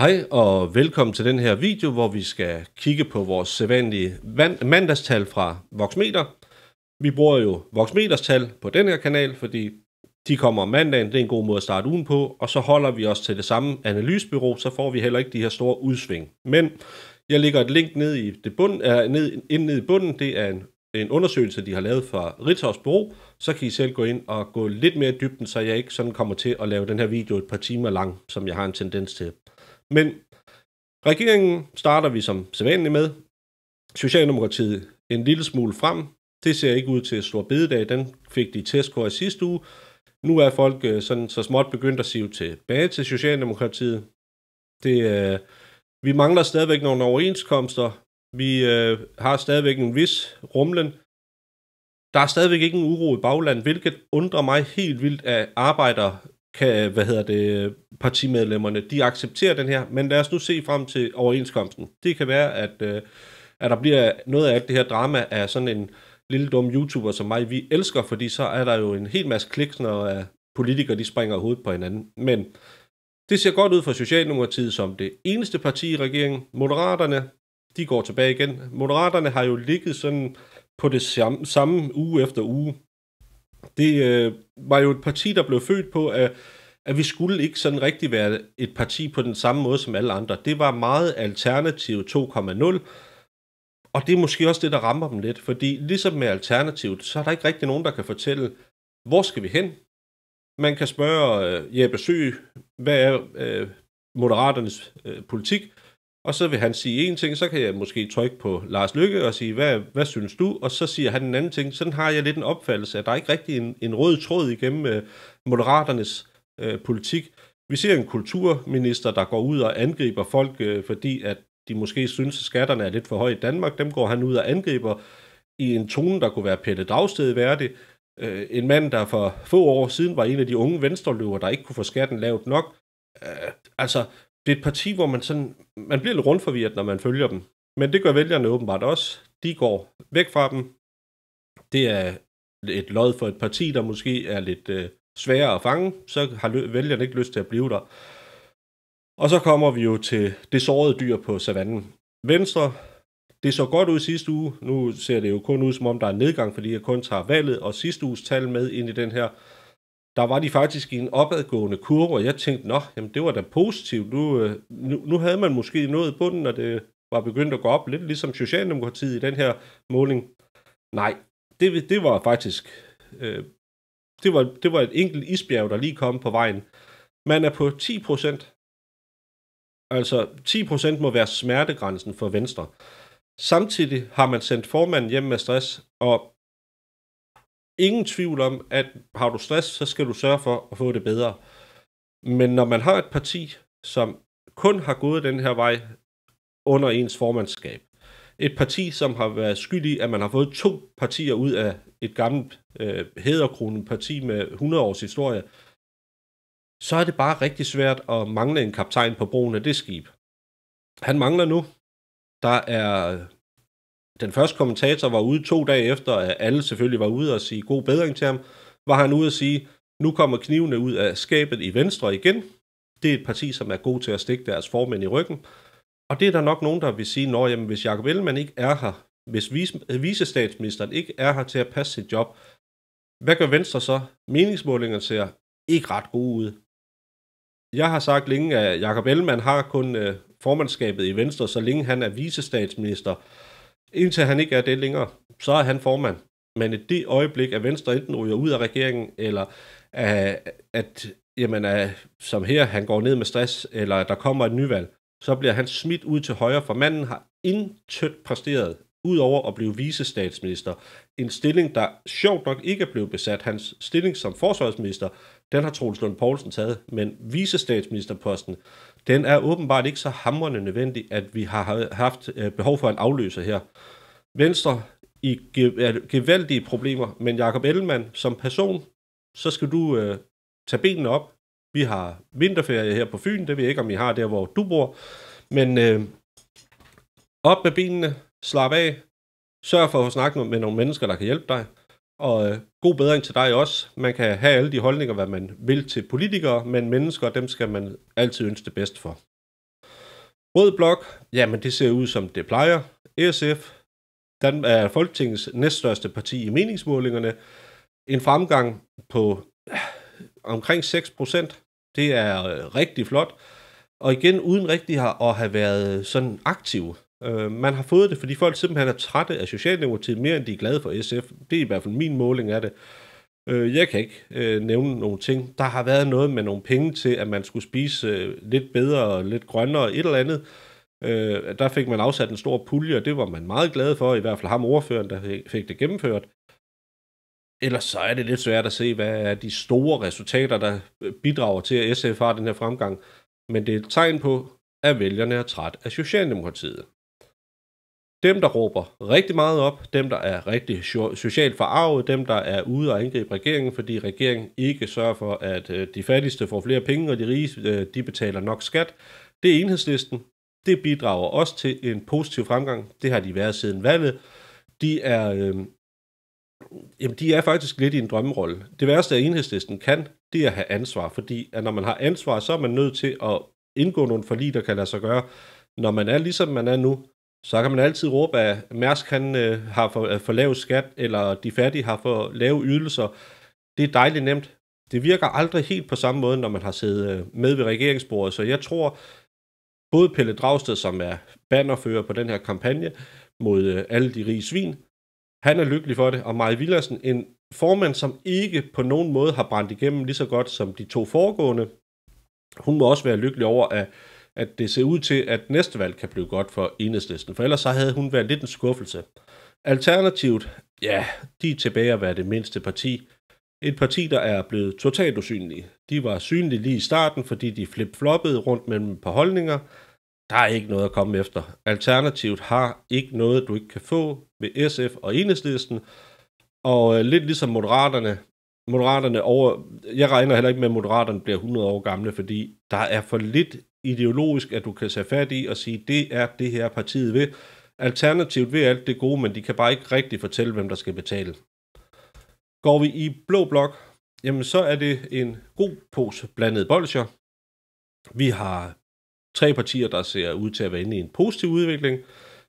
Hej og velkommen til den her video, hvor vi skal kigge på vores sædvanlige mandagstal fra Voxmeter. Vi bruger jo Voxmeters tal på den her kanal, fordi de kommer om mandagen, det er en god måde at starte ugen på, og så holder vi os til det samme analysebyrå, så får vi heller ikke de her store udsving. Men jeg lægger et link ned i, det bund, er, ned, ind ned i bunden, det er en, en undersøgelse, de har lavet fra Ritzau's Bureau, så kan I selv gå ind og gå lidt mere i dybden, så jeg ikke sådan kommer til at lave den her video et par timer lang, som jeg har en tendens til. Men regeringen starter vi som sædvanligt med. Socialdemokratiet en lille smule frem. Det ser ikke ud til at slå bededag. Den fik de i i sidste uge. Nu er folk øh, sådan så småt begyndt at sive tilbage til Socialdemokratiet. Det, øh, vi mangler stadigvæk nogle overenskomster. Vi øh, har stadigvæk en vis rumlen. Der er stadigvæk ikke en uro i baglandet, hvilket undrer mig helt vildt, at arbejder kan, hvad hedder det, partimedlemmerne, de accepterer den her, men lad os nu se frem til overenskomsten. Det kan være, at, øh, at der bliver noget af alt det her drama af sådan en lille dum YouTuber som mig, vi elsker, fordi så er der jo en hel masse kliks, når øh, politikere de springer hovedet på hinanden. Men det ser godt ud for Socialdemokratiet som det eneste parti i regeringen. Moderaterne, de går tilbage igen. Moderaterne har jo ligget sådan på det samme, samme uge efter uge. Det øh, var jo et parti, der blev født på, at, at vi skulle ikke sådan rigtig være et parti på den samme måde som alle andre. Det var meget alternativ 2,0, og det er måske også det, der rammer dem lidt, fordi ligesom med alternativet, så er der ikke rigtig nogen, der kan fortælle, hvor skal vi hen? Man kan spørge øh, Jeppe Sø, hvad er øh, Moderaternes øh, politik? Og så vil han sige en ting, så kan jeg måske trykke på Lars Lykke og sige, hvad, hvad synes du? Og så siger han en anden ting. Sådan har jeg lidt en opfattelse, at der er ikke rigtig en, en rød tråd igennem øh, Moderaternes øh, politik. Vi ser en kulturminister, der går ud og angriber folk, øh, fordi at de måske synes, at skatterne er lidt for høje i Danmark. Dem går han ud og angriber i en tone, der kunne være Pelle Dragsted værdig. Øh, en mand, der for få år siden var en af de unge venstreløver, der ikke kunne få skatten lavt nok. Øh, altså, det er et parti, hvor man sådan, man bliver lidt rundt forvirret, når man følger dem. Men det gør vælgerne åbenbart også. De går væk fra dem. Det er et lod for et parti, der måske er lidt øh, sværere at fange, så har vælgerne ikke lyst til at blive der. Og så kommer vi jo til det sårede dyr på savannen. Venstre, det så godt ud sidste uge. Nu ser det jo kun ud, som om der er nedgang, fordi jeg kun tager valget og sidste uges tal med ind i den her der var de faktisk i en opadgående kurve, og jeg tænkte, nå, jamen det var da positivt. Nu, øh, nu, nu havde man måske nået bunden, og det var begyndt at gå op, lidt ligesom Socialdemokratiet i den her måling. Nej, det, det var faktisk, øh, det, var, det var et enkelt isbjerg, der lige kom på vejen. Man er på 10 procent. Altså 10 procent må være smertegrænsen for Venstre. Samtidig har man sendt formanden hjem med stress, og ingen tvivl om, at har du stress, så skal du sørge for at få det bedre. Men når man har et parti, som kun har gået den her vej under ens formandskab, et parti, som har været skyld i, at man har fået to partier ud af et gammelt øh, hæderkronet parti med 100 års historie, så er det bare rigtig svært at mangle en kaptajn på broen af det skib. Han mangler nu. Der er den første kommentator var ude to dage efter, at alle selvfølgelig var ude og sige god bedring til ham, var han ude at sige, nu kommer knivene ud af skabet i Venstre igen. Det er et parti, som er god til at stikke deres formænd i ryggen. Og det er der nok nogen, der vil sige, når jamen, hvis Jacob Ellemann ikke er her, hvis visestatsministeren ikke er her til at passe sit job, hvad gør Venstre så? Meningsmålingerne ser ikke ret gode ud. Jeg har sagt længe, at Jacob Ellemann har kun øh, formandskabet i Venstre, så længe han er visestatsminister. Indtil han ikke er det længere, så er han formand. Men i det øjeblik, at Venstre enten ryger ud af regeringen, eller at, at jamen, at, som her, han går ned med stress, eller der kommer et nyvalg, så bliver han smidt ud til højre, for manden har intet præsteret, udover at blive visestatsminister. En stilling, der sjovt nok ikke er blevet besat. Hans stilling som forsvarsminister, den har Troels Lund Poulsen taget, men visestatsministerposten, den er åbenbart ikke så hamrende nødvendig, at vi har haft øh, behov for en afløser her. Venstre i gevaldige problemer, men Jakob Ellemann som person, så skal du øh, tage benene op. Vi har vinterferie her på Fyn, det ved jeg ikke, om I har der, hvor du bor. Men øh, op med benene, slap af, sørg for at snakke med nogle mennesker, der kan hjælpe dig. Og øh, god bedring til dig også. Man kan have alle de holdninger, hvad man vil til politikere, men mennesker, dem skal man altid ønske det bedste for. Rød blok, jamen det ser ud som det plejer. SF, den er Folketingets næststørste parti i meningsmålingerne. En fremgang på øh, omkring 6 procent. Det er øh, rigtig flot. Og igen, uden rigtig at have været sådan aktiv. Øh, man har fået det, fordi folk simpelthen er trætte af Socialdemokratiet, mere end de er glade for SF. Det er i hvert fald min måling af det. Øh, jeg kan ikke øh, nævne nogle ting. Der har været noget med nogle penge til, at man skulle spise øh, lidt bedre og lidt grønnere, et eller andet. Øh, der fik man afsat en stor pulje, og det var man meget glad for, i hvert fald ham ordføreren, der fik det gennemført. Ellers så er det lidt svært at se, hvad er de store resultater, der øh, bidrager til, at SF har den her fremgang. Men det er et tegn på, at vælgerne er træt af Socialdemokratiet. Dem, der råber rigtig meget op, dem, der er rigtig socialt forarvet, dem, der er ude og angribe regeringen, fordi regeringen ikke sørger for, at øh, de fattigste får flere penge, og de rige øh, de betaler nok skat, det er enhedslisten. Det bidrager også til en positiv fremgang. Det har de været siden valget. De er, øh, jamen, de er faktisk lidt i en drømmerolle. Det værste, at enhedslisten kan, det er at have ansvar, fordi at når man har ansvar, så er man nødt til at indgå nogle forlig, der kan lade sig gøre. Når man er ligesom man er nu, så kan man altid råbe, at Mærsk han, øh, har for, øh, for lav skat, eller de fattige har for lave ydelser. Det er dejligt nemt. Det virker aldrig helt på samme måde, når man har siddet øh, med ved regeringsbordet. Så jeg tror, både Pelle Dragsted, som er bannerfører på den her kampagne mod øh, alle de rige svin, han er lykkelig for det, og Maja Villersen, en formand, som ikke på nogen måde har brændt igennem lige så godt som de to foregående, hun må også være lykkelig over, at at det ser ud til, at næste valg kan blive godt for enhedslisten, for ellers så havde hun været lidt en skuffelse. Alternativt, ja, de er tilbage at være det mindste parti. Et parti, der er blevet totalt usynlige. De var synlige lige i starten, fordi de flip-floppede rundt mellem et par holdninger. Der er ikke noget at komme efter. Alternativt har ikke noget, du ikke kan få ved SF og enhedslisten. Og øh, lidt ligesom Moderaterne, Moderaterne over, jeg regner heller ikke med, at Moderaterne bliver 100 år gamle, fordi der er for lidt ideologisk, at du kan tage fat i og sige, det er det her partiet ved. Alternativt ved alt det gode, men de kan bare ikke rigtig fortælle, hvem der skal betale. Går vi i blå blok, jamen så er det en god pose blandet bolcher. Vi har tre partier, der ser ud til at være inde i en positiv udvikling.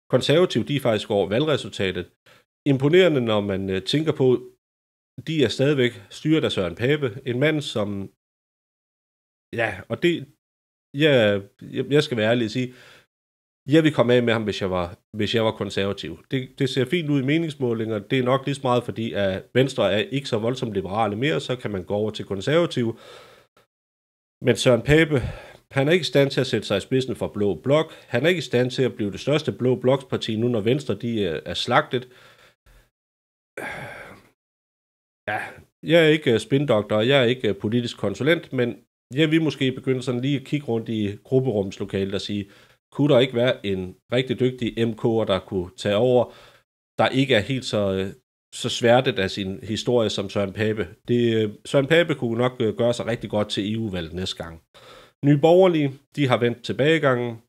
Konservativt, de er faktisk over valgresultatet. Imponerende, når man øh, tænker på, de er stadigvæk styret af Søren Pape. En mand, som... Ja, og det, ja, jeg skal være ærlig og sige, jeg vil komme af med ham, hvis jeg var, hvis jeg var konservativ. Det, det ser fint ud i meningsmålinger. Det er nok lige så meget, fordi at Venstre er ikke så voldsomt liberale mere, så kan man gå over til konservativ. Men Søren Pape, han er ikke i stand til at sætte sig i spidsen for Blå Blok. Han er ikke i stand til at blive det største Blå Bloksparti nu, når Venstre de er, er slagtet. Ja, jeg er ikke spindoktor, jeg er ikke politisk konsulent, men ja, vi måske begynde sådan lige at kigge rundt i grupperumslokalet og sige, kunne der ikke være en rigtig dygtig MK'er, der kunne tage over, der ikke er helt så, øh, så sværtet af sin historie som Søren Pape. Det, øh, Søren Pape kunne nok øh, gøre sig rigtig godt til EU-valget næste gang. Nye borgerlige, de har vendt tilbagegangen.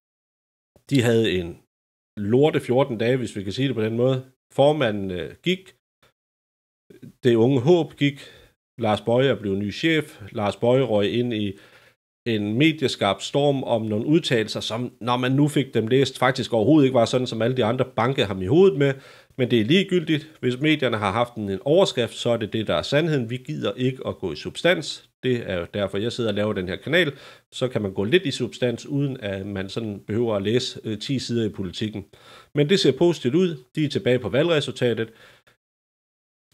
De havde en lorte 14 dage, hvis vi kan sige det på den måde. Formanden gik. Det unge håb gik. Lars Bøje er blevet ny chef. Lars Bøje røg ind i en medieskab storm om nogle udtalelser, som når man nu fik dem læst, faktisk overhovedet ikke var sådan, som alle de andre banke ham i hovedet med. Men det er ligegyldigt. Hvis medierne har haft en overskrift, så er det det, der er sandheden. Vi gider ikke at gå i substans. Det er jo derfor, jeg sidder og laver den her kanal. Så kan man gå lidt i substans, uden at man sådan behøver at læse øh, 10 sider i politikken. Men det ser positivt ud. De er tilbage på valgresultatet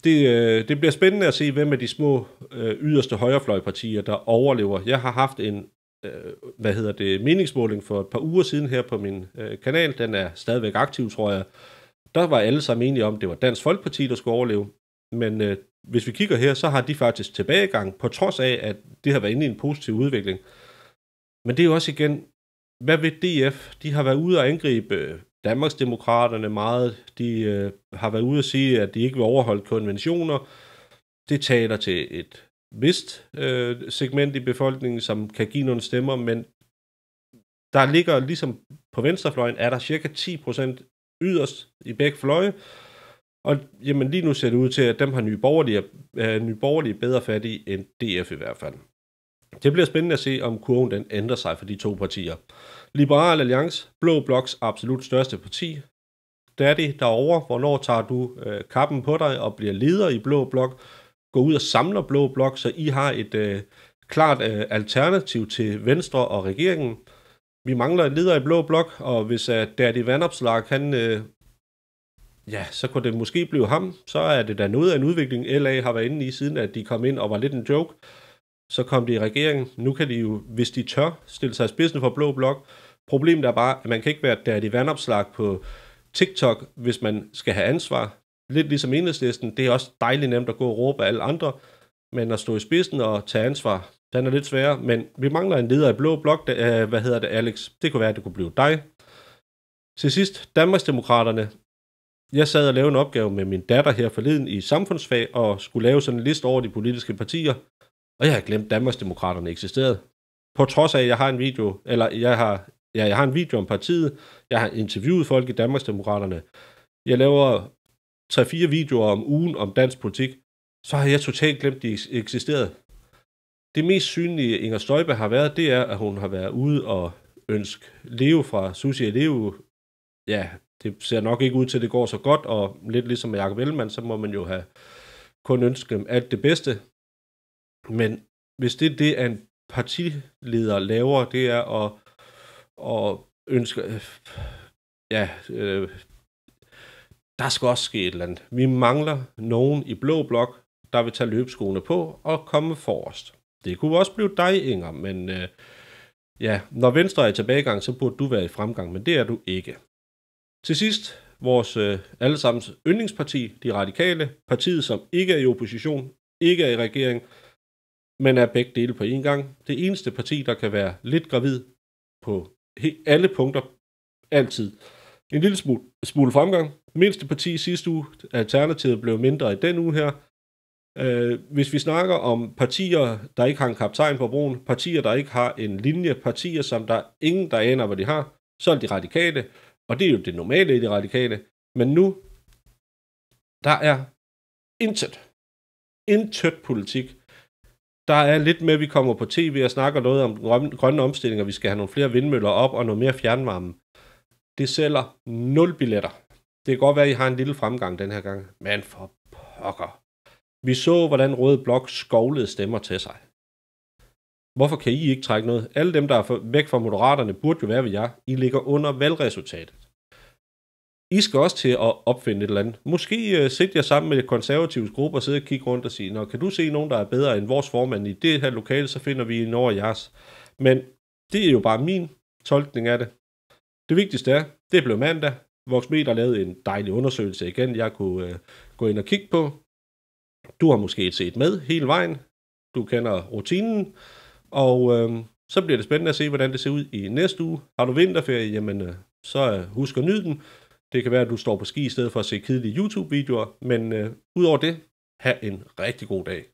det, øh, det bliver spændende at se, hvem af de små øh, yderste højrefløjpartier, der overlever. Jeg har haft en øh, hvad hedder det, meningsmåling for et par uger siden her på min øh, kanal. Den er stadigvæk aktiv, tror jeg. Der var alle sammen enige om, at det var Dansk Folkeparti, der skulle overleve. Men øh, hvis vi kigger her, så har de faktisk tilbagegang, på trods af, at det har været inde i en positiv udvikling. Men det er jo også igen, hvad ved DF? De har været ude og angribe øh, Danmarksdemokraterne meget. De øh, har været ude at sige, at de ikke vil overholde konventioner. Det taler til et vist øh, segment i befolkningen, som kan give nogle stemmer, men der ligger ligesom på venstrefløjen, er der cirka 10% yderst i begge fløje, og jamen, lige nu ser det ud til, at dem har nye borgerlige, øh, nye borgerlige bedre fat i end DF i hvert fald. Det bliver spændende at se, om kurven den ændrer sig for de to partier. Liberal Alliance, Blå Bloks absolut største parti. Daddy derovre, hvornår tager du øh, kappen på dig og bliver leder i Blå Blok? Gå ud og samler Blå Blok, så I har et øh, klart øh, alternativ til Venstre og regeringen. Vi mangler en leder i Blå Blok, og hvis uh, Daddy Vandopslag, han, øh, ja, så kunne det måske blive ham. Så er det da noget af en udvikling, LA har været inde i, siden at de kom ind og var lidt en joke. Så kom de i regeringen. Nu kan de jo, hvis de tør, stille sig i spidsen for Blå Blok. Problemet er bare, at man kan ikke være Daddy Vandopslag på TikTok, hvis man skal have ansvar. Lidt ligesom enhedslisten, det er også dejligt nemt at gå og råbe af alle andre, men at stå i spidsen og tage ansvar, den er lidt sværere, men vi mangler en leder i blå blok. Der, øh, hvad hedder det, Alex? Det kunne være, at det kunne blive dig. Til sidst, Danmarksdemokraterne. Jeg sad og lavede en opgave med min datter her forleden i samfundsfag, og skulle lave sådan en liste over de politiske partier, og jeg har glemt, at Danmarksdemokraterne eksisterede. På trods af, at jeg har en video, eller jeg har, ja, jeg har en video om partiet, jeg har interviewet folk i Danmarksdemokraterne, jeg laver 3-4 videoer om ugen om dansk politik, så har jeg totalt glemt, at de eksisterede. Det mest synlige Inger Støjberg har været, det er, at hun har været ude og ønske Leo fra Susi og Leo. Ja, det ser nok ikke ud til, at det går så godt, og lidt ligesom med Jacob Ellemann, så må man jo have kun ønske dem alt det bedste. Men hvis det er det, en partileder laver, det er at, at ønske, øh, ja, øh, der skal også ske et eller andet. Vi mangler nogen i blå blok, der vil tage løbeskoene på og komme forrest. Det kunne også blive dig, Inger, men øh, ja, når Venstre er i tilbagegang, så burde du være i fremgang, men det er du ikke. Til sidst, vores øh, allesammens yndlingsparti, De Radikale, partiet, som ikke er i opposition, ikke er i regering, men er begge dele på én gang. Det eneste parti, der kan være lidt gravid på alle punkter, altid. En lille smule, smule fremgang. Mindste parti sidste uge, Alternativet blev mindre i den uge her. Øh, hvis vi snakker om partier, der ikke har en kaptajn på broen, partier, der ikke har en linje, partier, som der ingen, der aner, hvad de har, så er de radikale, og det er jo det normale i de radikale. Men nu, der er intet, intet politik. Der er lidt med, at vi kommer på tv og snakker noget om grønne omstillinger, vi skal have nogle flere vindmøller op og noget mere fjernvarme. Det sælger nul billetter. Det kan godt være, at I har en lille fremgang den her gang, men for pokker. Vi så, hvordan Røde Blok skovlede stemmer til sig. Hvorfor kan I ikke trække noget? Alle dem, der er væk fra moderaterne, burde jo være ved jer. I ligger under valgresultatet. I skal også til at opfinde et eller andet. Måske øh, uh, sidde jeg sammen med konservative grupper og sidde og kigge rundt og sige, Nå, kan du se nogen, der er bedre end vores formand i det her lokale, så finder vi en over jeres. Men det er jo bare min tolkning af det. Det vigtigste er, det blev mandag. Voxmeter lavede en dejlig undersøgelse igen, jeg kunne uh, gå ind og kigge på. Du har måske set med hele vejen. Du kender rutinen. Og øh, så bliver det spændende at se, hvordan det ser ud i næste uge. Har du vinterferie, jamen øh, så øh, husk at nyde den. Det kan være, at du står på ski i stedet for at se kedelige YouTube-videoer. Men øh, udover det, have en rigtig god dag.